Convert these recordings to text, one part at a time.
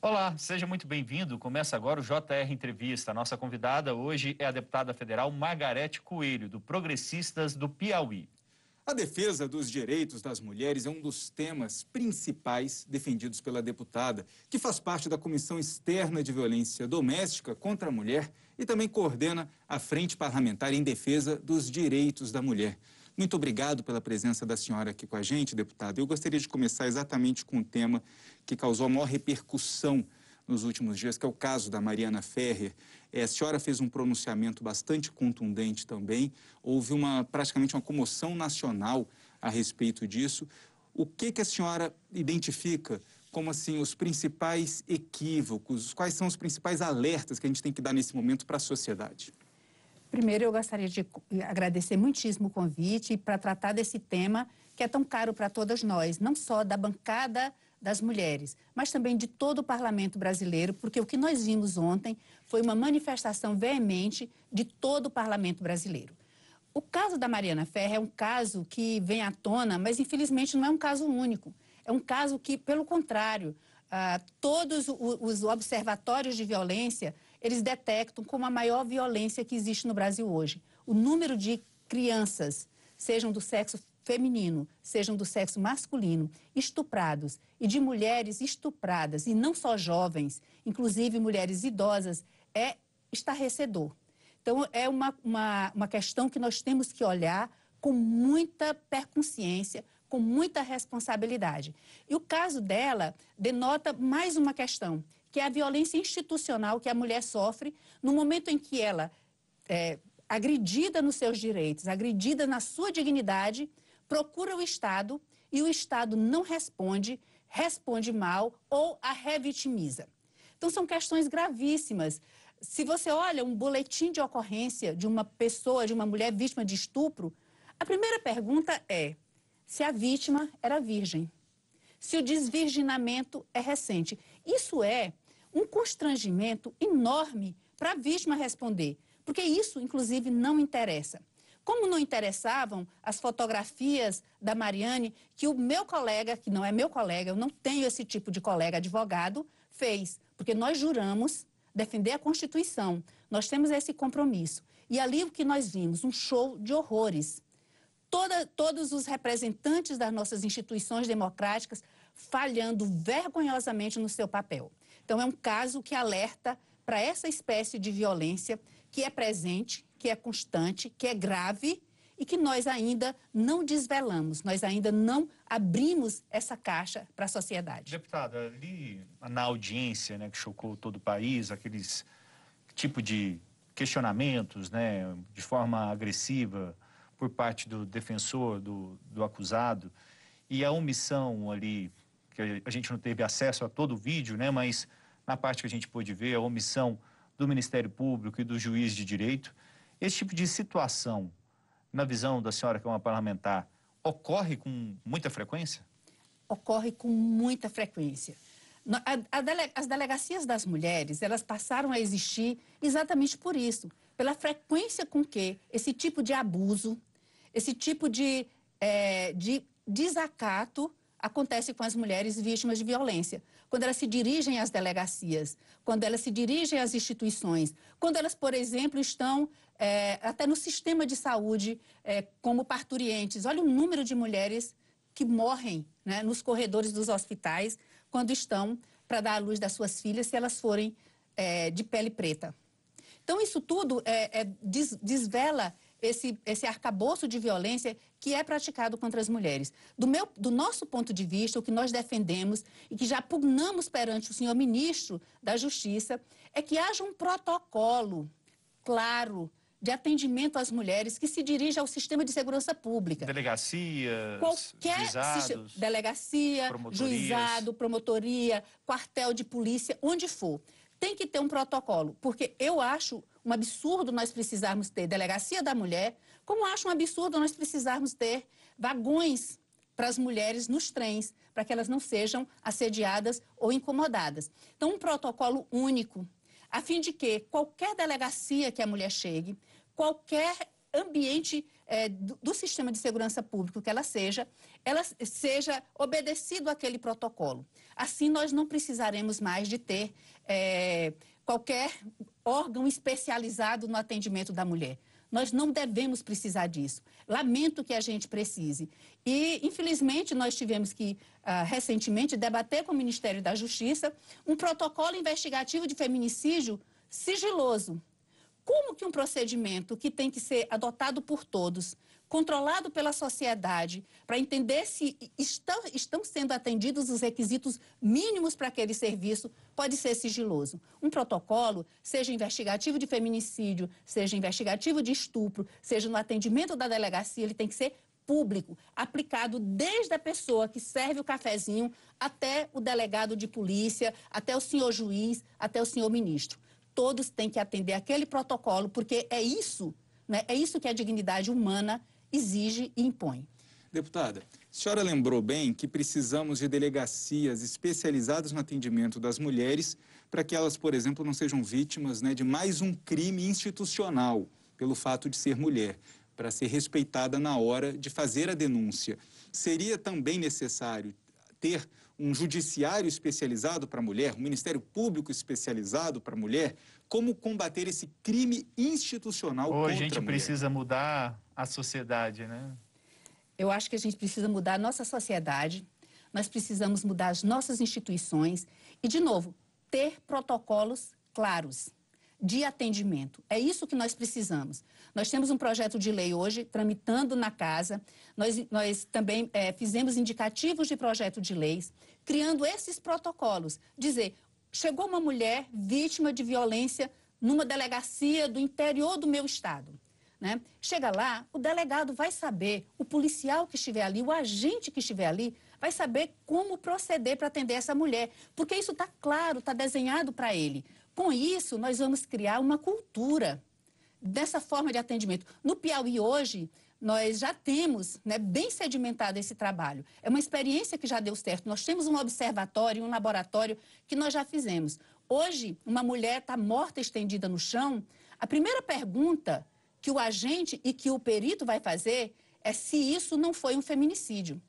Olá, seja muito bem-vindo. Começa agora o JR Entrevista. Nossa convidada hoje é a deputada federal Margarete Coelho, do Progressistas do Piauí. A defesa dos direitos das mulheres é um dos temas principais defendidos pela deputada, que faz parte da Comissão Externa de Violência Doméstica contra a Mulher e também coordena a Frente Parlamentar em Defesa dos Direitos da Mulher. Muito obrigado pela presença da senhora aqui com a gente, deputada. Eu gostaria de começar exatamente com um tema que causou a maior repercussão nos últimos dias, que é o caso da Mariana Ferrer. É, a senhora fez um pronunciamento bastante contundente também, houve uma, praticamente uma comoção nacional a respeito disso. O que, que a senhora identifica como assim os principais equívocos, quais são os principais alertas que a gente tem que dar nesse momento para a sociedade? Primeiro, eu gostaria de agradecer muitíssimo o convite para tratar desse tema que é tão caro para todas nós, não só da bancada das mulheres, mas também de todo o parlamento brasileiro, porque o que nós vimos ontem foi uma manifestação veemente de todo o parlamento brasileiro. O caso da Mariana Ferre é um caso que vem à tona, mas infelizmente não é um caso único. É um caso que, pelo contrário, ah, todos os observatórios de violência, eles detectam como a maior violência que existe no Brasil hoje. O número de crianças, sejam do sexo feminino, sejam do sexo masculino, estuprados e de mulheres estupradas, e não só jovens, inclusive mulheres idosas, é estarrecedor. Então, é uma, uma, uma questão que nós temos que olhar com muita perconsciência, com muita responsabilidade. E o caso dela denota mais uma questão, que é a violência institucional que a mulher sofre no momento em que ela é agredida nos seus direitos, agredida na sua dignidade, procura o Estado e o Estado não responde, responde mal ou a revitimiza. Então, são questões gravíssimas. Se você olha um boletim de ocorrência de uma pessoa, de uma mulher vítima de estupro, a primeira pergunta é se a vítima era virgem, se o desvirginamento é recente. Isso é um constrangimento enorme para a vítima responder, porque isso, inclusive, não interessa. Como não interessavam as fotografias da Mariane, que o meu colega, que não é meu colega, eu não tenho esse tipo de colega advogado, fez. Porque nós juramos defender a Constituição. Nós temos esse compromisso. E ali o que nós vimos? Um show de horrores. Toda, todos os representantes das nossas instituições democráticas falhando vergonhosamente no seu papel. Então, é um caso que alerta para essa espécie de violência que é presente, que é constante, que é grave e que nós ainda não desvelamos, nós ainda não abrimos essa caixa para a sociedade. Deputada, ali na audiência né, que chocou todo o país, aqueles tipo de questionamentos né, de forma agressiva por parte do defensor, do, do acusado, e a omissão ali, que a gente não teve acesso a todo o vídeo, né, mas na parte que a gente pôde ver, a omissão do Ministério Público e do juiz de direito, esse tipo de situação, na visão da senhora, que é uma parlamentar, ocorre com muita frequência? Ocorre com muita frequência. As delegacias das mulheres, elas passaram a existir exatamente por isso, pela frequência com que esse tipo de abuso, esse tipo de, é, de desacato acontece com as mulheres vítimas de violência. Quando elas se dirigem às delegacias, quando elas se dirigem às instituições, quando elas, por exemplo, estão é, até no sistema de saúde é, como parturientes. Olha o número de mulheres que morrem né, nos corredores dos hospitais quando estão para dar à luz das suas filhas se elas forem é, de pele preta. Então, isso tudo é, é, des, desvela esse, esse arcabouço de violência que é praticado contra as mulheres. Do, meu, do nosso ponto de vista, o que nós defendemos e que já pugnamos perante o senhor ministro da Justiça é que haja um protocolo claro de atendimento às mulheres que se dirige ao sistema de segurança pública. Delegacia, qualquer juizados, delegacia, juizado, promotoria, quartel de polícia, onde for. Tem que ter um protocolo, porque eu acho um absurdo nós precisarmos ter delegacia da mulher, como acho um absurdo nós precisarmos ter vagões para as mulheres nos trens, para que elas não sejam assediadas ou incomodadas. Então, um protocolo único, a fim de que qualquer delegacia que a mulher chegue, qualquer ambiente é, do, do, sistema de segurança público que ela seja, ela seja obedecido aquele protocolo. Assim, nós não precisaremos mais de ter é, qualquer órgão especializado no atendimento da mulher. Nós não devemos precisar disso. Lamento que a gente precise. E, infelizmente, nós tivemos que, uh, recentemente, debater com o Ministério da Justiça um protocolo investigativo de feminicídio sigiloso. Como que um procedimento que tem que ser adotado por todos, controlado pela sociedade, para entender se estão, estão sendo atendidos os requisitos mínimos para aquele serviço, pode ser sigiloso. Um protocolo, seja investigativo de feminicídio, seja investigativo de estupro, seja no atendimento da delegacia, ele tem que ser público, aplicado desde a pessoa que serve o cafezinho até o delegado de polícia, até o senhor juiz, até o senhor ministro. Todos têm que atender aquele protocolo, porque é isso, né, é isso que a dignidade humana exige e impõe. Deputada, a senhora lembrou bem que precisamos de delegacias especializadas no atendimento das mulheres para que elas, por exemplo, não sejam vítimas né, de mais um crime institucional pelo fato de ser mulher, para ser respeitada na hora de fazer a denúncia. Seria também necessário ter um judiciário especializado para a mulher, um Ministério Público especializado para a mulher? Como combater esse crime institucional Ou contra a gente mulher? precisa mudar a sociedade, né? Eu acho que a gente precisa mudar a nossa sociedade, nós precisamos mudar as nossas instituições e, de novo, ter protocolos claros de atendimento. É isso que nós precisamos. Nós temos um projeto de lei hoje tramitando na casa. Nós, nós também é, fizemos indicativos de projeto de leis, criando esses protocolos. Dizer, chegou uma mulher vítima de violência numa delegacia do interior do meu estado. Né? Chega lá, o delegado vai saber, o policial que estiver ali, o agente que estiver ali, vai saber como proceder para atender essa mulher, porque isso está claro, está desenhado para ele. Com isso, nós vamos criar uma cultura dessa forma de atendimento. No Piauí hoje, nós já temos né, bem sedimentado esse trabalho. É uma experiência que já deu certo. Nós temos um observatório, um laboratório que nós já fizemos. Hoje, uma mulher está morta, estendida no chão. A primeira pergunta que o agente e que o perito vai fazer é se isso não foi um feminicídio.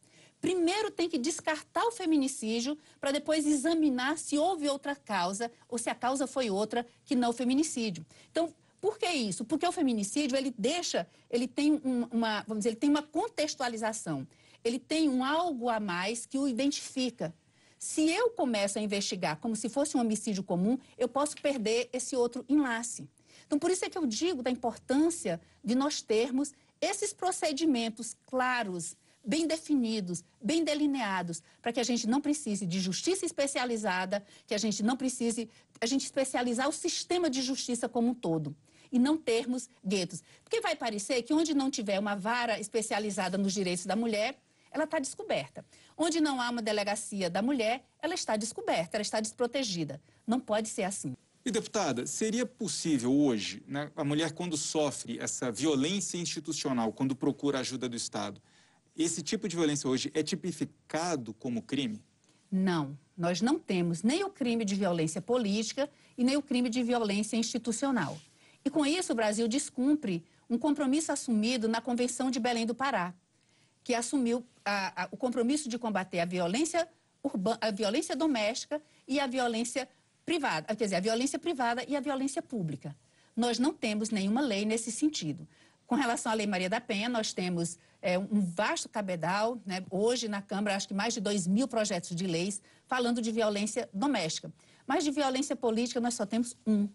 Primeiro tem que descartar o feminicídio para depois examinar se houve outra causa ou se a causa foi outra que não o feminicídio. Então, por que isso? Porque o feminicídio ele deixa, ele tem um, uma, vamos dizer, ele tem uma contextualização. Ele tem um algo a mais que o identifica. Se eu começo a investigar como se fosse um homicídio comum, eu posso perder esse outro enlace. Então, por isso é que eu digo da importância de nós termos esses procedimentos claros, bem definidos, bem delineados, para que a gente não precise de justiça especializada, que a gente não precise, a gente especializar o sistema de justiça como um todo e não termos guetos. Porque vai parecer que onde não tiver uma vara especializada nos direitos da mulher, ela está descoberta. Onde não há uma delegacia da mulher, ela está descoberta, ela está desprotegida. Não pode ser assim. E, deputada, seria possível hoje, né, a mulher, quando sofre essa violência institucional, quando procura ajuda do Estado, esse tipo de violência hoje é tipificado como crime? Não. Nós não temos nem o crime de violência política e nem o crime de violência institucional. E com isso, o Brasil descumpre um compromisso assumido na Convenção de Belém do Pará, que assumiu a, a, o compromisso de combater a violência, urbana, a violência doméstica e a violência privada, quer dizer, a violência privada e a violência pública. Nós não temos nenhuma lei nesse sentido. Com relação à Lei Maria da Penha, nós temos é, um vasto cabedal, né? hoje na Câmara, acho que mais de 2 mil projetos de leis falando de violência doméstica. Mas de violência política, nós só temos um.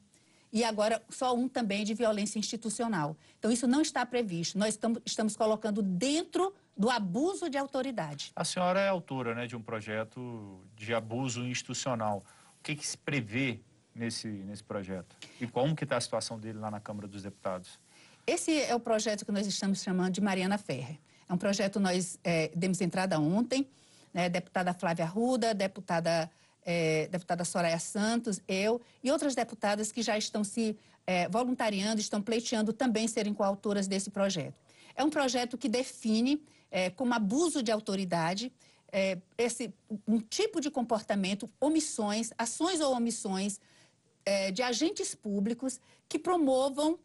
E agora, só um também de violência institucional. Então, isso não está previsto. Nós estamos, estamos colocando dentro do abuso de autoridade. A senhora é autora né, de um projeto de abuso institucional que, que se prevê nesse, nesse projeto? E como que está a situação dele lá na Câmara dos Deputados? Esse é o projeto que nós estamos chamando de Mariana Ferrer. É um projeto nós é, demos entrada ontem, né, deputada Flávia Arruda, deputada, é, deputada Soraya Santos, eu e outras deputadas que já estão se é, voluntariando, estão pleiteando também serem coautoras desse projeto. É um projeto que define é, como abuso de autoridade é, esse, um tipo de comportamento, omissões, ações ou omissões é, de agentes públicos que promovam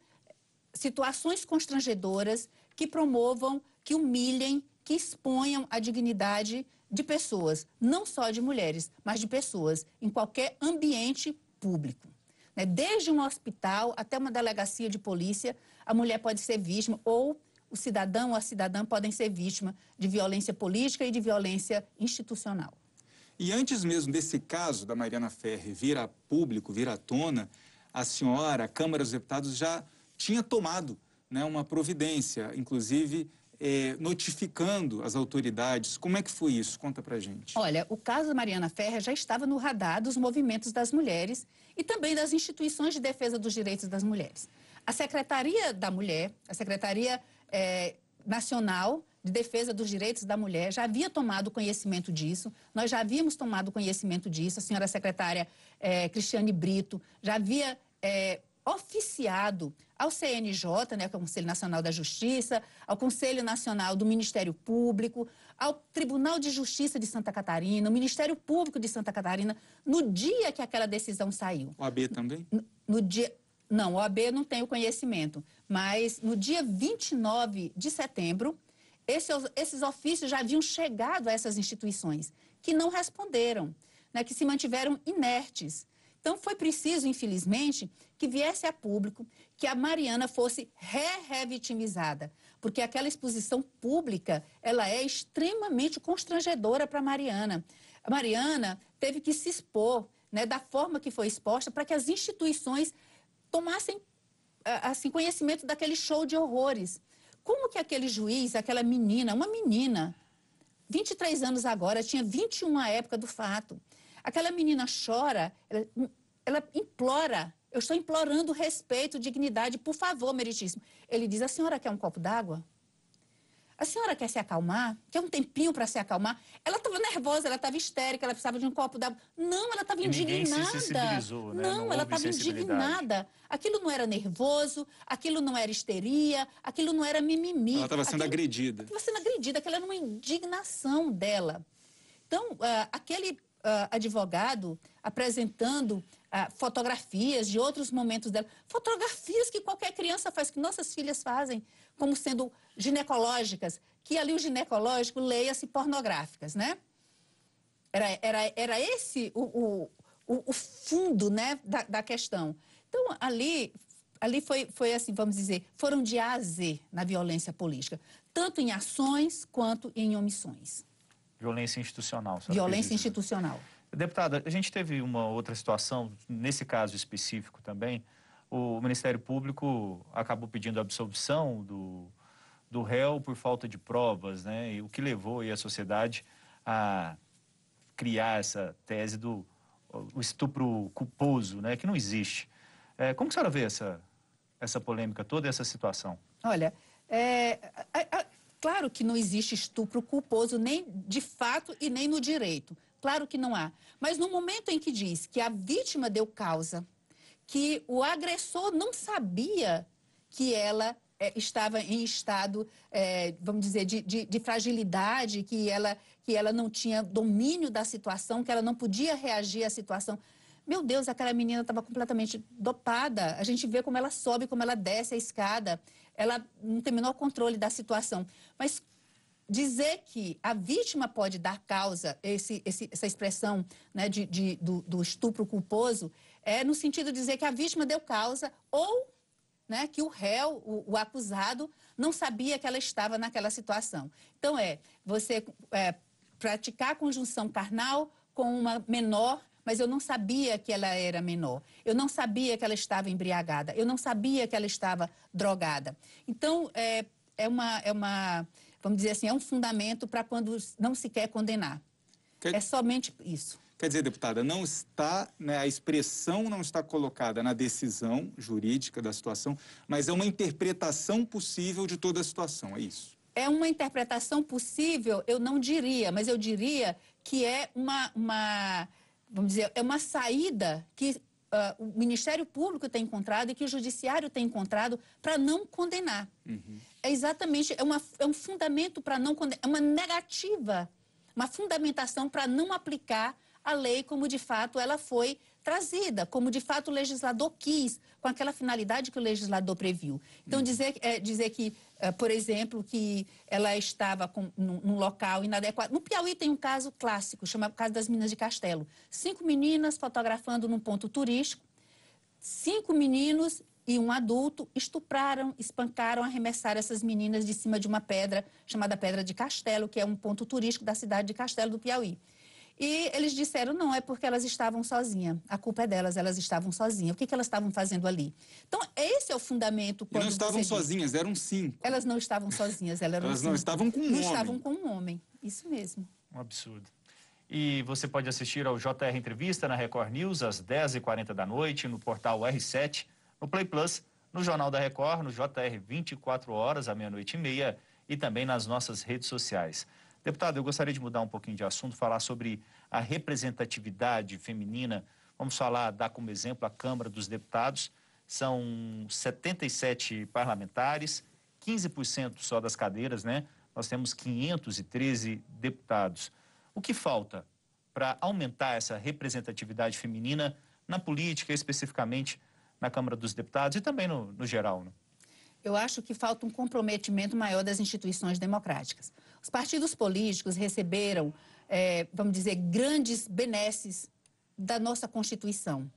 situações constrangedoras que promovam, que humilhem, que exponham a dignidade de pessoas, não só de mulheres, mas de pessoas, em qualquer ambiente público. Né? Desde um hospital até uma delegacia de polícia, a mulher pode ser vítima ou o cidadão ou a cidadã podem ser vítima de violência política e de violência institucional. E antes mesmo desse caso da Mariana Ferre vir a público, vir à tona, a senhora, a Câmara dos Deputados já tinha tomado né, uma providência, inclusive é, notificando as autoridades. Como é que foi isso? Conta pra gente. Olha, o caso da Mariana Ferre já estava no radar dos movimentos das mulheres e também das instituições de defesa dos direitos das mulheres. A Secretaria da Mulher, a Secretaria é, Nacional de Defesa dos Direitos da Mulher já havia tomado conhecimento disso, nós já havíamos tomado conhecimento disso, a senhora secretária é, Cristiane Brito já havia é, oficiado ao CNJ, né, que é o Conselho Nacional da Justiça, ao Conselho Nacional do Ministério Público, ao Tribunal de Justiça de Santa Catarina, o Ministério Público de Santa Catarina, no dia que aquela decisão saiu. O AB também? No, no dia, não, o AB não tem o conhecimento, mas no dia 29 de setembro, esses, ofícios já haviam chegado a essas instituições, que não responderam, né, que se mantiveram inertes. Então, foi preciso, infelizmente, que viesse a público que a Mariana fosse re-revitimizada, porque aquela exposição pública, ela é extremamente constrangedora para a Mariana. A Mariana teve que se expor né, da forma que foi exposta para que as instituições tomassem assim, conhecimento daquele show de horrores. Como que aquele juiz, aquela menina, uma menina, 23 anos agora, tinha 21 à época do fato. Aquela menina chora, ela, ela implora, eu estou implorando respeito, dignidade, por favor, meritíssimo. Ele diz, a senhora quer um copo d'água? A senhora quer se acalmar? Quer um tempinho para se acalmar? Ela estava nervosa, ela estava histérica, ela precisava de um copo d'água. Não, ela estava indignada. Se né? Não, não ela estava indignada. Aquilo não era nervoso, aquilo não era histeria, aquilo não era mimimi. Ela estava sendo aquilo... agredida. Estava sendo agredida, aquela era uma indignação dela. Então, uh, aquele uh, advogado apresentando uh, fotografias de outros momentos dela, fotografias que qualquer criança faz, que nossas filhas fazem, como sendo ginecológicas, que ali o ginecológico leia-se pornográficas, né? Era, era, era esse o, o, o fundo né, da, da questão. Então, ali ali foi, foi assim, vamos dizer, foram de A a Z na violência política, tanto em ações quanto em omissões. Violência institucional. Violência institucional. Deputada, a gente teve uma outra situação, nesse caso específico também, o Ministério Público acabou pedindo a absolvição do, do réu por falta de provas, né? E o que levou a sociedade a criar essa tese do estupro culposo, né? Que não existe. É, como que a senhora vê essa, essa polêmica toda, essa situação? Olha, é, claro que não existe estupro culposo nem de fato e nem no direito. Claro que não há. Mas no momento em que diz que a vítima deu causa, que o agressor não sabia que ela é, estava em estado, é, vamos dizer, de, de, de, fragilidade, que ela, que ela não tinha domínio da situação, que ela não podia reagir à situação. Meu Deus, aquela menina estava completamente dopada. A gente vê como ela sobe, como ela desce a escada. Ela não tem o menor controle da situação. Mas dizer que a vítima pode dar causa, esse, esse, essa expressão né, de, de do, do, estupro culposo, é no sentido de dizer que a vítima deu causa ou né, que o réu, o, o acusado, não sabia que ela estava naquela situação. Então, é você é, praticar conjunção carnal com uma menor mas eu não sabia que ela era menor. Eu não sabia que ela estava embriagada. Eu não sabia que ela estava drogada. Então, é, é, uma, é uma vamos dizer assim, é um fundamento para quando não se quer condenar. Quer... É somente isso. Quer dizer, deputada, não está, né, a expressão não está colocada na decisão jurídica da situação, mas é uma interpretação possível de toda a situação, é isso? É uma interpretação possível, eu não diria, mas eu diria que é uma, uma vamos dizer, é uma saída que uh, o Ministério Público tem encontrado e que o Judiciário tem encontrado para não condenar. Uhum é exatamente é, uma, é um fundamento para não é uma negativa, uma fundamentação para não aplicar a lei como de fato ela foi trazida, como de fato o legislador quis, com aquela finalidade que o legislador previu. Então, dizer, é, dizer que, é, por exemplo, que ela estava com, num, num, local inadequado. No Piauí tem um caso clássico, chamado caso das Minas de Castelo. Cinco meninas fotografando num ponto turístico, cinco meninos e um adulto estupraram, espancaram, arremessaram essas meninas de cima de uma pedra chamada Pedra de Castelo, que é um ponto turístico da cidade de Castelo do Piauí. E eles disseram, não, é porque elas estavam sozinhas. A culpa é delas, elas estavam sozinhas. O que, que elas estavam fazendo ali? Então, esse é o fundamento. Quando e não estavam sozinhas, eram cinco. Elas não estavam sozinhas, elas, elas não estavam com um não homem. Não estavam com um homem, isso mesmo. Um absurdo. E você pode assistir ao JR Entrevista na Record News às 10h40 da noite, no portal R7, no Play Plus, no Jornal da Record, no JR 24 horas, à meia-noite e meia, e também nas nossas redes sociais. Deputado, eu gostaria de mudar um pouquinho de assunto, falar sobre a representatividade feminina. Vamos falar, dar como exemplo a Câmara dos Deputados. São 77 parlamentares, 15% só das cadeiras, né? Nós temos 513 deputados. O que falta para aumentar essa representatividade feminina na política, especificamente na Câmara dos Deputados e também no, no geral? Né? Eu acho que falta um comprometimento maior das instituições democráticas. Os partidos políticos receberam, é, vamos dizer, grandes benesses da nossa Constituição.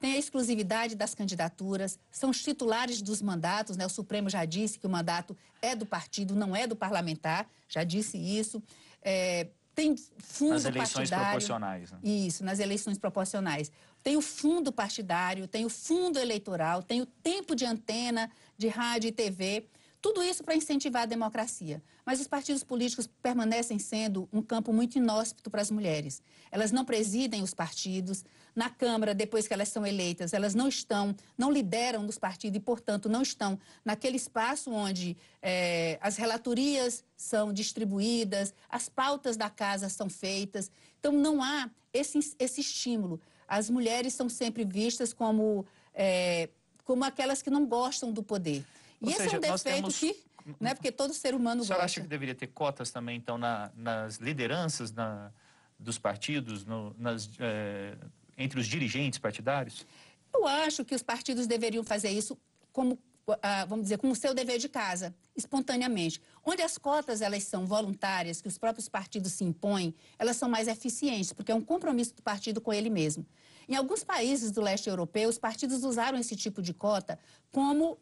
Tem a exclusividade das candidaturas, são os titulares dos mandatos, né? O Supremo já disse que o mandato é do partido, não é do parlamentar, já disse isso. É, tem fundo nas eleições partidário. proporcionais. Né? Isso, nas eleições proporcionais. Tem o fundo partidário, tem o fundo eleitoral, tem o tempo de antena de rádio e TV. Tudo isso para incentivar a democracia. Mas os partidos políticos permanecem sendo um campo muito inóspito para as mulheres. Elas não presidem os partidos. Na Câmara, depois que elas são eleitas, elas não estão, não lideram dos partidos e, portanto, não estão naquele espaço onde é, as relatorias são distribuídas, as pautas da casa são feitas. Então, não há esse, esse estímulo. As mulheres são sempre vistas como, é, como aquelas que não gostam do poder. E Ou esse seja, é um defeito temos... que, né, porque todo ser humano gosta. Você acha que deveria ter cotas também, então, na, nas lideranças na, dos partidos, no, nas, é, entre os dirigentes partidários? Eu acho que os partidos deveriam fazer isso como, ah, vamos dizer, como seu dever de casa, espontaneamente. Onde as cotas elas são voluntárias, que os próprios partidos se impõem, elas são mais eficientes, porque é um compromisso do partido com ele mesmo. Em alguns países do leste europeu, os partidos usaram esse tipo de cota como uh,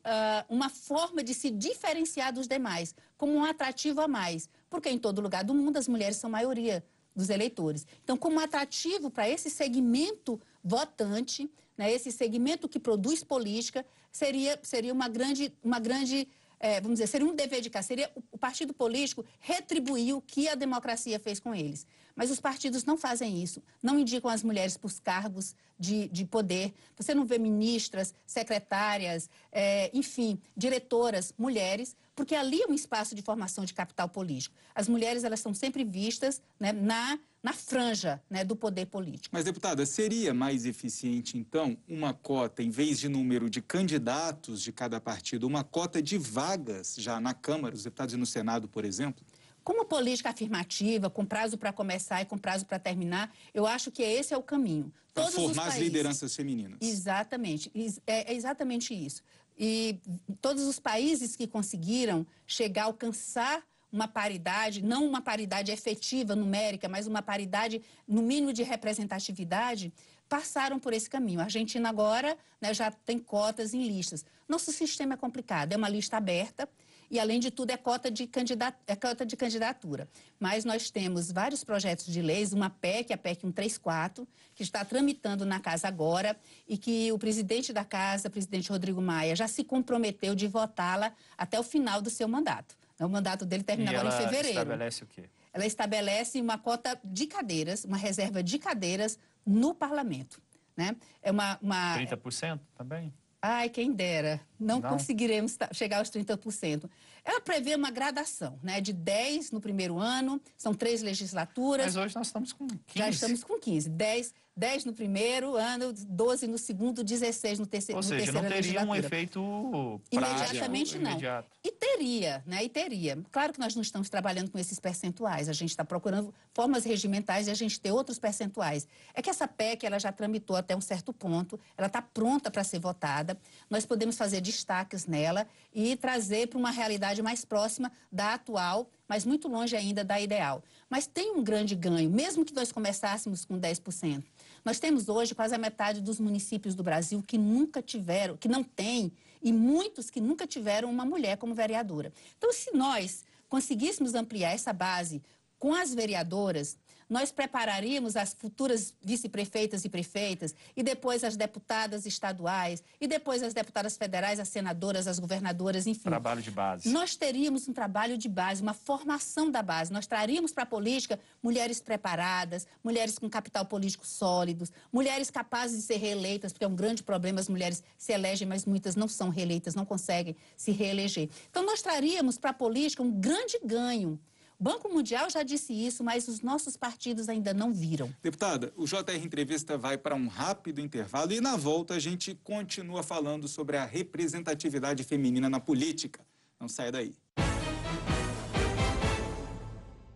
uma forma de se diferenciar dos demais, como um atrativo a mais, porque em todo lugar do mundo as mulheres são maioria dos eleitores. Então, como atrativo para esse segmento votante, né, esse segmento que produz política, seria, seria uma grande, uma grande é, vamos dizer, seria um dever de casa, seria o partido político retribuir o que a democracia fez com eles. Mas os partidos não fazem isso, não indicam as mulheres para os cargos de, de poder. Você não vê ministras, secretárias, é, enfim, diretoras, mulheres, porque ali é um espaço de formação de capital político. As mulheres, elas são sempre vistas né, na na franja né, do poder político. Mas, deputada, seria mais eficiente, então, uma cota, em vez de número de candidatos de cada partido, uma cota de vagas já na Câmara, os deputados e no Senado, por exemplo? Como política afirmativa, com prazo para começar e com prazo para terminar, eu acho que esse é o caminho. Para formar países, as lideranças femininas. Exatamente, é, é exatamente isso. E todos os países que conseguiram chegar a alcançar uma paridade, não uma paridade efetiva, numérica, mas uma paridade, no mínimo, de representatividade, passaram por esse caminho. A Argentina agora né, já tem cotas em listas. Nosso sistema é complicado, é uma lista aberta e, além de tudo, é cota de, candidat... é cota de candidatura. Mas nós temos vários projetos de leis, uma PEC, a PEC 134, que está tramitando na casa agora e que o presidente da casa, presidente Rodrigo Maia, já se comprometeu de votá-la até o final do seu mandato. O mandato dele termina agora em fevereiro. estabelece o quê? Ela estabelece uma cota de cadeiras, uma reserva de cadeiras no parlamento. Né? É uma, uma... 30% também? Ai, quem dera. Não, Não, conseguiremos chegar aos 30%. Ela prevê uma gradação, né? De 10 no primeiro ano, são três legislaturas. Mas hoje nós estamos com 15. Já estamos com 15. 10, 10 no primeiro ano, 12 no segundo, 16 no terceiro Ou seja, não teria um efeito prático. Imediatamente não. Imediato. Teria, né? E teria. Claro que nós não estamos trabalhando com esses percentuais, a gente está procurando formas regimentais de a gente ter outros percentuais. É que essa PEC ela já tramitou até um certo ponto, ela está pronta para ser votada. Nós podemos fazer destaques nela e trazer para uma realidade mais próxima da atual, mas muito longe ainda da ideal. Mas tem um grande ganho, mesmo que nós começássemos com 10%. Nós temos hoje quase a metade dos municípios do Brasil que nunca tiveram, que não têm e muitos que nunca tiveram uma mulher como vereadora. Então, se nós conseguíssemos ampliar essa base com as vereadoras, nós prepararíamos as futuras vice-prefeitas e prefeitas, e depois as deputadas estaduais, e depois as deputadas federais, as senadoras, as governadoras, enfim. Trabalho de base. Nós teríamos um trabalho de base, uma formação da base. Nós traríamos para a política mulheres preparadas, mulheres com capital político sólidos, mulheres capazes de ser reeleitas, porque é um grande problema, as mulheres se elegem, mas muitas não são reeleitas, não conseguem se reeleger. Então, nós traríamos para a política um grande ganho o Banco Mundial já disse isso, mas os nossos partidos ainda não viram. Deputada, o JR Entrevista vai para um rápido intervalo e na volta a gente continua falando sobre a representatividade feminina na política. Não saia daí.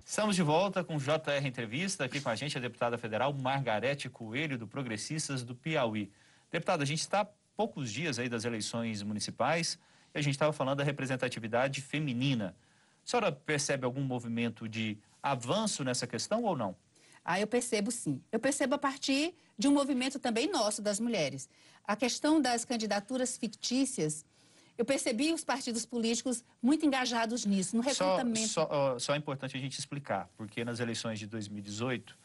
Estamos de volta com o JR Entrevista. Aqui com a gente a deputada federal Margarete Coelho, do Progressistas do Piauí. Deputada, a gente está poucos dias aí das eleições municipais e a gente estava falando da representatividade feminina. A senhora percebe algum movimento de avanço nessa questão ou não? Ah, eu percebo sim. Eu percebo a partir de um movimento também nosso, das mulheres. A questão das candidaturas fictícias, eu percebi os partidos políticos muito engajados nisso, no recrutamento. Só, só, só é importante a gente explicar, porque nas eleições de 2018,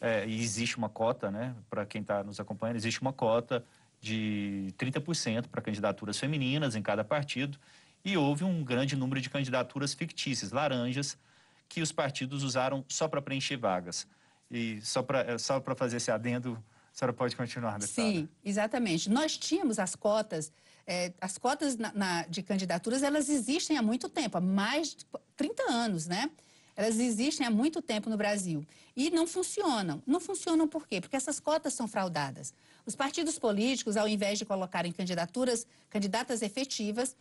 é, existe uma cota, né, para quem está nos acompanhando, existe uma cota de 30% para candidaturas femininas em cada partido e houve um grande número de candidaturas fictícias, laranjas, que os partidos usaram só para preencher vagas. E só para é, só fazer esse adendo, a senhora pode continuar, deputada. Sim, exatamente. Nós tínhamos as cotas, é, as cotas na, na, de candidaturas, elas existem há muito tempo, há mais de 30 anos, né? Elas existem há muito tempo no Brasil e não funcionam. Não funcionam por quê? Porque essas cotas são fraudadas. Os partidos políticos, ao invés de colocarem candidaturas, candidatas efetivas,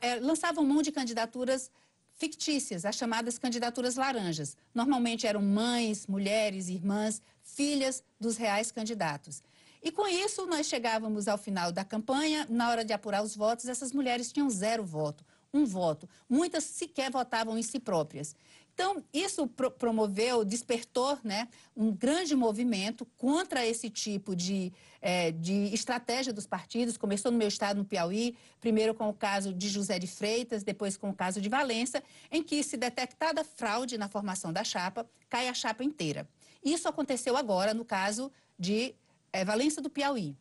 é, lançavam mão de candidaturas fictícias, as chamadas candidaturas laranjas. Normalmente eram mães, mulheres, irmãs, filhas dos reais candidatos. E com isso, nós chegávamos ao final da campanha, na hora de apurar os votos, essas mulheres tinham zero voto, um voto. Muitas sequer votavam em si próprias. Então, isso pro promoveu, despertou né, um grande movimento contra esse tipo de, é, de estratégia dos partidos. Começou no meu estado, no Piauí, primeiro com o caso de José de Freitas, depois com o caso de Valença, em que, se detectada fraude na formação da chapa, cai a chapa inteira. Isso aconteceu agora no caso de é, Valença do Piauí.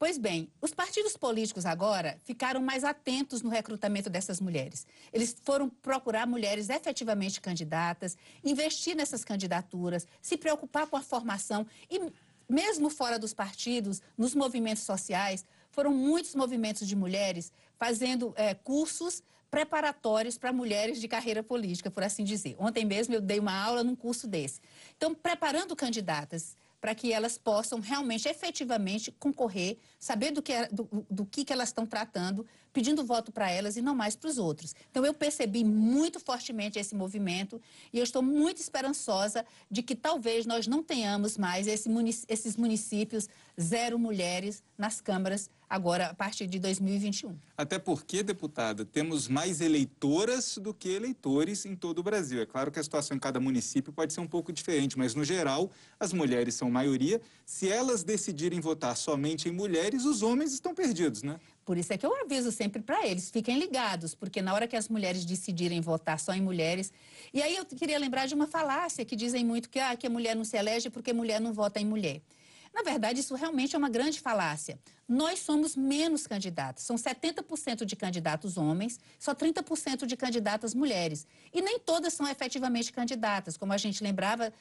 Pois bem, os partidos políticos agora ficaram mais atentos no recrutamento dessas mulheres. Eles foram procurar mulheres efetivamente candidatas, investir nessas candidaturas, se preocupar com a formação e, mesmo fora dos partidos, nos movimentos sociais, foram muitos movimentos de mulheres fazendo é, cursos preparatórios para mulheres de carreira política, por assim dizer. Ontem mesmo eu dei uma aula num curso desse. Então, preparando candidatas para que elas possam realmente, efetivamente, concorrer, saber do que, é, do, do que, que elas estão tratando, pedindo voto para elas e não mais para os outros. Então, eu percebi muito fortemente esse movimento e eu estou muito esperançosa de que talvez nós não tenhamos mais esse munic esses municípios zero mulheres nas câmaras agora a partir de 2021. Até porque, deputada, temos mais eleitoras do que eleitores em todo o Brasil. É claro que a situação em cada município pode ser um pouco diferente, mas no geral, as mulheres são maioria. Se elas decidirem votar somente em mulheres, os homens estão perdidos, né? Por isso é que eu aviso sempre para eles, fiquem ligados, porque na hora que as mulheres decidirem votar só em mulheres. E aí eu queria lembrar de uma falácia que dizem muito que, ah, que a mulher não se elege porque a mulher não vota em mulher. Na verdade, isso realmente é uma grande falácia. Nós somos menos candidatos. São 70% de candidatos homens, só 30% de candidatas mulheres. E nem todas são efetivamente candidatas. Como a gente lembrava,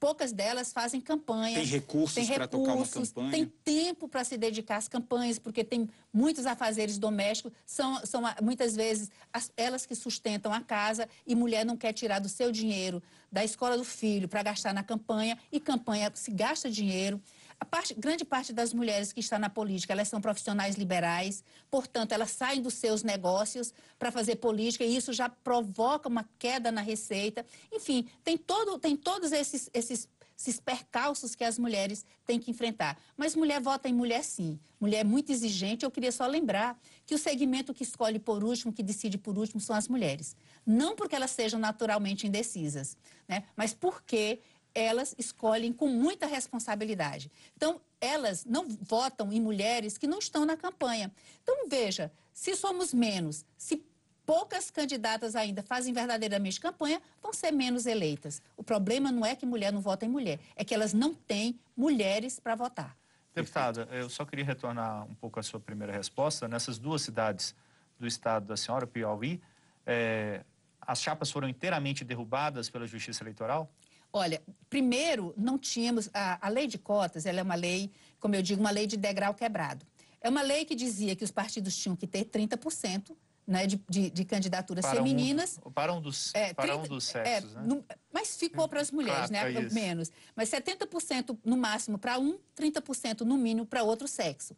poucas delas fazem campanha. Tem recursos para tocar uma campanha. Tem tempo para se dedicar às campanhas, porque tem muitos afazeres domésticos. São, são muitas vezes as, elas que sustentam a casa e mulher não quer tirar do seu dinheiro, da escola do filho, para gastar na campanha. E campanha se gasta dinheiro. A parte, grande parte das mulheres que estão na política, elas são profissionais liberais, portanto, elas saem dos seus negócios para fazer política e isso já provoca uma queda na receita. Enfim, tem, todo, tem todos esses, esses esses percalços que as mulheres têm que enfrentar. Mas mulher vota em mulher sim. Mulher é muito exigente. Eu queria só lembrar que o segmento que escolhe por último, que decide por último, são as mulheres. Não porque elas sejam naturalmente indecisas, né? mas porque elas escolhem com muita responsabilidade. Então, elas não votam em mulheres que não estão na campanha. Então, veja, se somos menos, se poucas candidatas ainda fazem verdadeiramente campanha, vão ser menos eleitas. O problema não é que mulher não vota em mulher, é que elas não têm mulheres para votar. Deputada, eu só queria retornar um pouco à sua primeira resposta. Nessas duas cidades do estado da senhora, Piauí, é, as chapas foram inteiramente derrubadas pela Justiça Eleitoral? Olha, primeiro, não tínhamos. A, a lei de cotas, ela é uma lei, como eu digo, uma lei de degrau quebrado. É uma lei que dizia que os partidos tinham que ter 30% né, de, de, de candidaturas para femininas. Um, para um dos, é, para 30, um dos sexos, é, né? No, mas ficou para as mulheres, claro, né? É menos. Mas 70% no máximo para um, 30% no mínimo para outro sexo.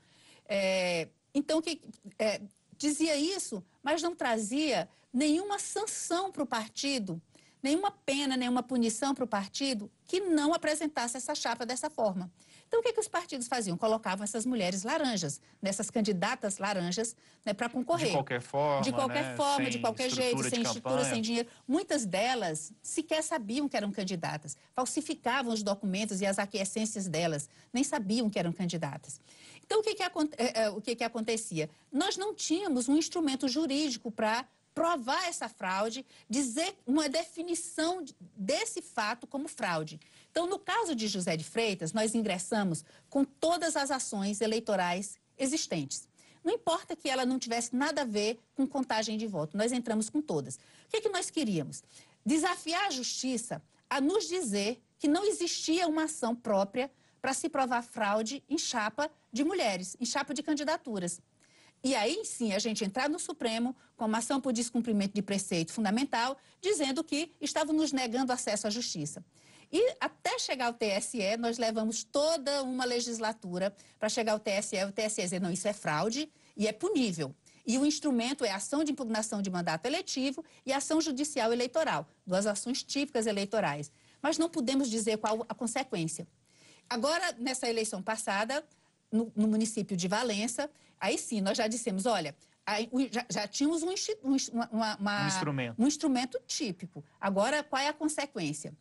É, então, que, é, dizia isso, mas não trazia nenhuma sanção para o partido, nenhuma pena, nenhuma punição para o partido que não apresentasse essa chapa dessa forma. Então, o que, que os partidos faziam? Colocavam essas mulheres laranjas, nessas candidatas laranjas, né, para concorrer. De qualquer forma. De qualquer né? forma, sem de qualquer jeito, sem estrutura, sem dinheiro. Muitas delas sequer sabiam que eram candidatas, falsificavam os documentos e as aquiescências delas, nem sabiam que eram candidatas. Então, o que, que, é, é, o que, que acontecia? Nós não tínhamos um instrumento jurídico para provar essa fraude, dizer uma definição desse fato como fraude. Então, no caso de José de Freitas, nós ingressamos com todas as ações eleitorais existentes. Não importa que ela não tivesse nada a ver com contagem de voto, nós entramos com todas. O que, é que nós queríamos? Desafiar a justiça a nos dizer que não existia uma ação própria para se provar fraude em chapa de mulheres, em chapa de candidaturas. E aí sim a gente entrar no Supremo com uma ação por descumprimento de preceito fundamental, dizendo que estavam nos negando acesso à justiça. E até chegar ao TSE, nós levamos toda uma legislatura para chegar ao TSE, o TSE dizer, não, isso é fraude e é punível. E o instrumento é ação de impugnação de mandato eletivo e ação judicial eleitoral, duas ações típicas eleitorais. Mas não podemos dizer qual a consequência. Agora, nessa eleição passada, no, no município de Valença, aí sim, nós já dissemos, olha, aí, já, já, tínhamos um, um, uma, uma, um, instrumento. um instrumento típico. Agora, qual é a consequência?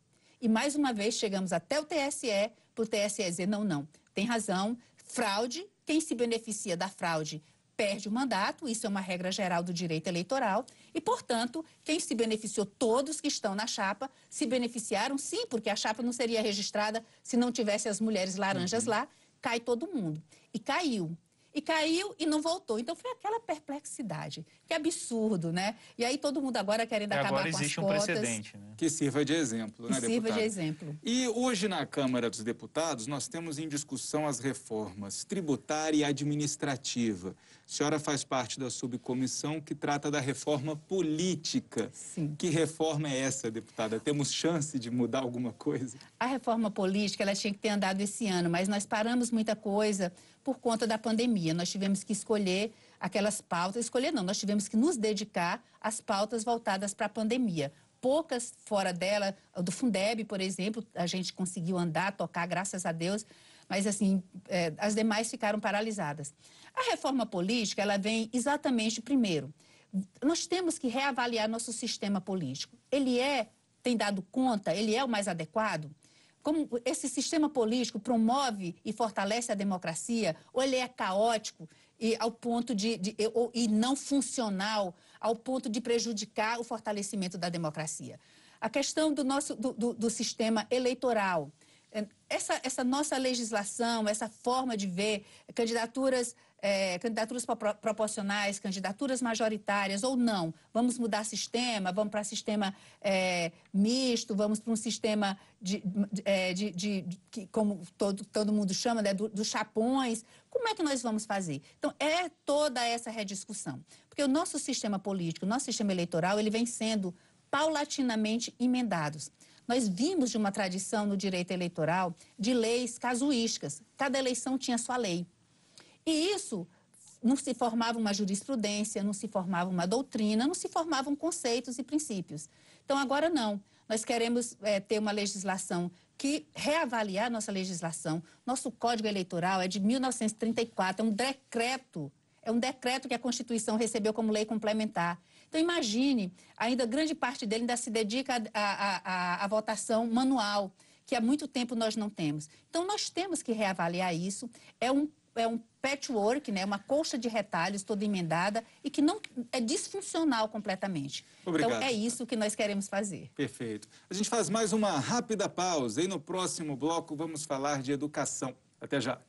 E mais uma vez chegamos até o TSE, para o TSE dizer: não, não, tem razão, fraude, quem se beneficia da fraude perde o mandato, isso é uma regra geral do direito eleitoral, e, portanto, quem se beneficiou, todos que estão na chapa, se beneficiaram sim, porque a chapa não seria registrada se não tivesse as mulheres laranjas uhum. lá, cai todo mundo. E caiu e caiu e não voltou. Então foi aquela perplexidade. Que absurdo, né? E aí todo mundo agora querendo e acabar agora com existe as um precedente, né? Que sirva de exemplo, que né, sirva de exemplo. E hoje na Câmara dos Deputados nós temos em discussão as reformas tributária e administrativa. A senhora faz parte da subcomissão que trata da reforma política. Sim. Que reforma é essa, deputada? Temos chance de mudar alguma coisa? A reforma política ela tinha que ter andado esse ano, mas nós paramos muita coisa por conta da pandemia. Nós tivemos que escolher aquelas pautas, escolher não, nós tivemos que nos dedicar às pautas voltadas para a pandemia. Poucas fora dela, do Fundeb, por exemplo, a gente conseguiu andar, tocar, graças a Deus, mas assim, é, as demais ficaram paralisadas. A reforma política, ela vem exatamente primeiro. Nós temos que reavaliar nosso sistema político. Ele é, tem dado conta, ele é o mais adequado? Como esse sistema político promove e fortalece a democracia, ou ele é caótico e ao ponto de, de ou, e não funcional ao ponto de prejudicar o fortalecimento da democracia. A questão do nosso do, do, do sistema eleitoral, essa, essa nossa legislação, essa forma de ver candidaturas é, candidaturas proporcionais, candidaturas majoritárias ou não. Vamos mudar sistema, vamos para sistema é, misto, vamos para um sistema de, é, de, de, de, como todo, todo mundo chama, né, dos do chapões. Como é que nós vamos fazer? Então, é toda essa rediscussão. Porque o nosso sistema político, o nosso sistema eleitoral, ele vem sendo paulatinamente emendados. Nós vimos de uma tradição no direito eleitoral de leis casuísticas. Cada eleição tinha sua lei. E isso não se formava uma jurisprudência, não se formava uma doutrina, não se formavam conceitos e princípios. Então, agora não. Nós queremos é, ter uma legislação que reavaliar nossa legislação. Nosso Código Eleitoral é de 1934, é um decreto, é um decreto que a Constituição recebeu como lei complementar. Então, imagine, ainda grande parte dele ainda se dedica à votação manual, que há muito tempo nós não temos. Então, nós temos que reavaliar isso. É um é um patchwork, né, uma colcha de retalhos toda emendada e que não é disfuncional completamente. Obrigado. Então é isso que nós queremos fazer. Perfeito. A gente faz mais uma rápida pausa e no próximo bloco vamos falar de educação. Até já.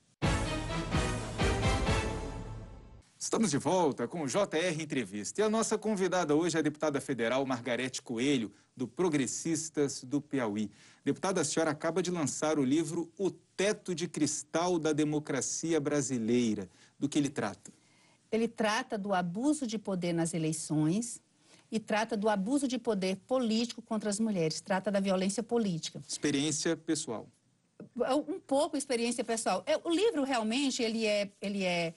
Estamos de volta com o JR Entrevista. E a nossa convidada hoje é a deputada federal Margarete Coelho, do Progressistas do Piauí. Deputada, a senhora acaba de lançar o livro O Teto de Cristal da Democracia Brasileira. Do que ele trata? Ele trata do abuso de poder nas eleições e trata do abuso de poder político contra as mulheres, trata da violência política. Experiência pessoal. Um pouco experiência pessoal. É, o livro realmente ele é, ele é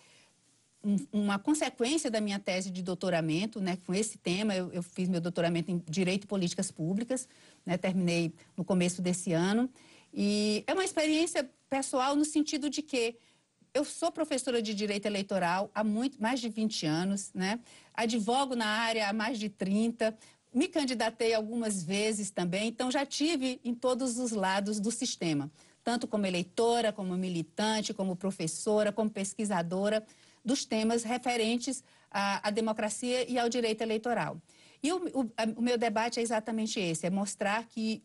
uma consequência da minha tese de doutoramento, né, com esse tema, eu, eu fiz meu doutoramento em Direito e Políticas Públicas, né, terminei no começo desse ano, e é uma experiência pessoal no sentido de que eu sou professora de Direito Eleitoral há muito, mais de 20 anos, né, advogo na área há mais de 30, me candidatei algumas vezes também, então já tive em todos os lados do sistema, tanto como eleitora, como militante, como professora, como pesquisadora, dos temas referentes à, à democracia e ao direito eleitoral. E o, o, o, meu debate é exatamente esse: é mostrar que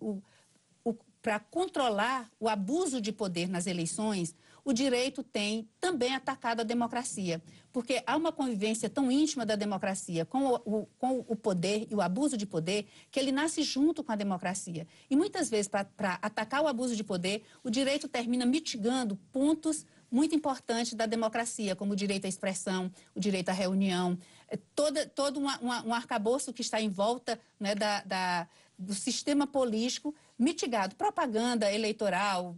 para controlar o abuso de poder nas eleições, o direito tem também atacado a democracia, porque há uma convivência tão íntima da democracia com o, com o poder e o abuso de poder que ele nasce junto com a democracia. E muitas vezes, para atacar o abuso de poder, o direito termina mitigando pontos muito importante da democracia, como o direito à expressão, o direito à reunião, é toda, todo uma, uma, um arcabouço que está em volta né, da, da, do sistema político mitigado. Propaganda eleitoral,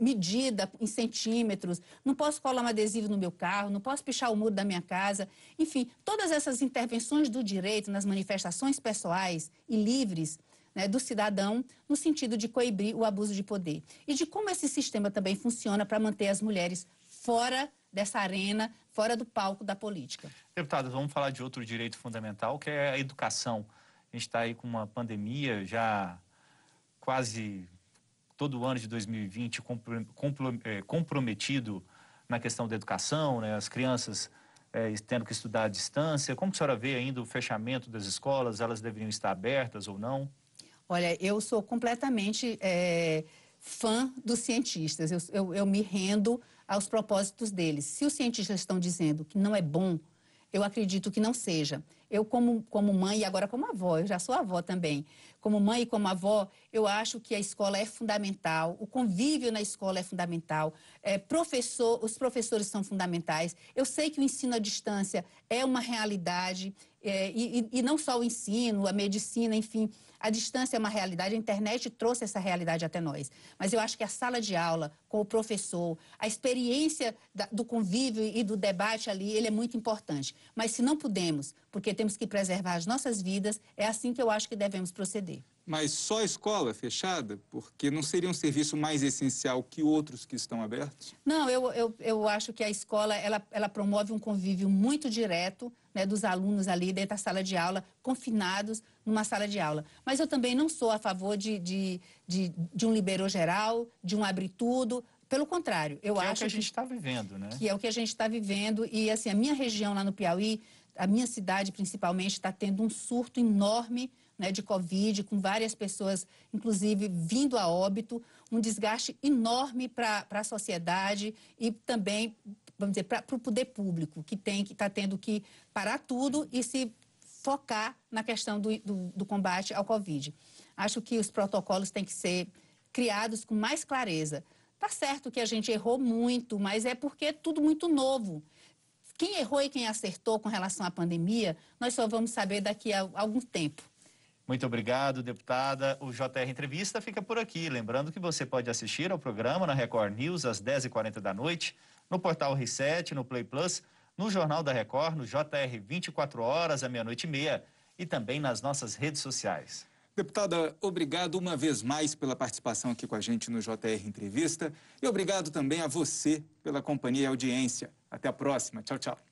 medida em centímetros, não posso colar um adesivo no meu carro, não posso pichar o muro da minha casa. Enfim, todas essas intervenções do direito nas manifestações pessoais e livres né, do cidadão no sentido de coibir o abuso de poder. E de como esse sistema também funciona para manter as mulheres fora dessa arena, fora do palco da política. Deputada, vamos falar de outro direito fundamental, que é a educação. A gente está aí com uma pandemia já quase todo o ano de 2020 é, comprometido na questão da educação, né? as crianças é, tendo que estudar à distância. Como a senhora vê ainda o fechamento das escolas? Elas deveriam estar abertas ou não? Olha, eu sou completamente é, fã dos cientistas. Eu, eu, eu me rendo aos propósitos deles. Se os cientistas estão dizendo que não é bom, eu acredito que não seja. Eu, como, como mãe e agora como avó, eu já sou avó também, como mãe e como avó, eu acho que a escola é fundamental, o convívio na escola é fundamental, é, professor, os professores são fundamentais. Eu sei que o ensino à distância é uma realidade, é, e, e, não só o ensino, a medicina, enfim, a distância é uma realidade, a internet trouxe essa realidade até nós. Mas eu acho que a sala de aula, com o professor, a experiência da, do convívio e do debate ali, ele é muito importante. Mas se não podemos, porque temos que preservar as nossas vidas, é assim que eu acho que devemos proceder. Mas só a escola fechada? Porque não seria um serviço mais essencial que outros que estão abertos? Não, eu, eu, eu acho que a escola ela, ela promove um convívio muito direto né, dos alunos ali dentro da sala de aula, confinados numa sala de aula. Mas eu também não sou a favor de, de, de, de um liberou geral, de um abrir tudo. Pelo contrário, eu que acho. É o que a gente está vivendo, né? Que é o que a gente está vivendo. E assim, a minha região lá no Piauí, a minha cidade principalmente, está tendo um surto enorme né, de Covid, com várias pessoas, inclusive, vindo a óbito, um desgaste enorme para a sociedade e também, vamos dizer, para o poder público, que tem que está tendo que parar tudo e se focar na questão do, do, do combate ao Covid. Acho que os protocolos têm que ser criados com mais clareza. Tá certo que a gente errou muito, mas é porque é tudo muito novo. Quem errou e quem acertou com relação à pandemia, nós só vamos saber daqui a algum tempo. Muito obrigado, deputada. O JR Entrevista fica por aqui. Lembrando que você pode assistir ao programa na Record News às 10h40 da noite, no portal Reset, no Play Plus, no Jornal da Record, no JR 24 horas, à meia-noite e meia e também nas nossas redes sociais. Deputada, obrigado uma vez mais pela participação aqui com a gente no JR Entrevista e obrigado também a você pela companhia e audiência. Até a próxima. Tchau, tchau.